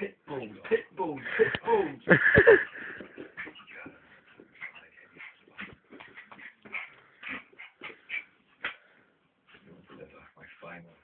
Pitbull, pitbull, pitbull. My final.